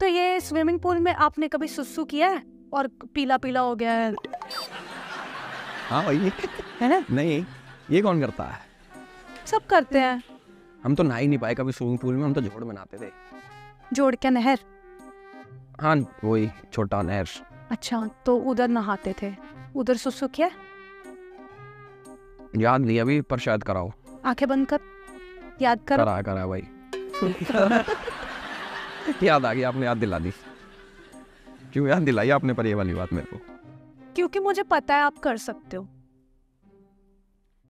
तो ये swimming pool में आपने कभी सुसु किया है? और पीला पीला हो गया है। हाँ भाई है ना? नहीं ये कौन करता है? सब करते हैं। हम तो नहा ही नहीं पाए कभी स्विमिंग पूल में हम तो जोड़ बनाते थे। जोड़ के नहर? हाँ वही छोटा नहर। अच्छा तो उधर नहाते थे। उधर सुसु किया? याद नहीं अभी पर शायद कराओ। आँखें बंद कर। याद कर। करा करा भाई याद आ गई आपने याद दिला दी। क्यों याद दिलाई आपने पर ये वाली बात मेरे को? क्योंकि मुझे पता है आप कर सकते हो।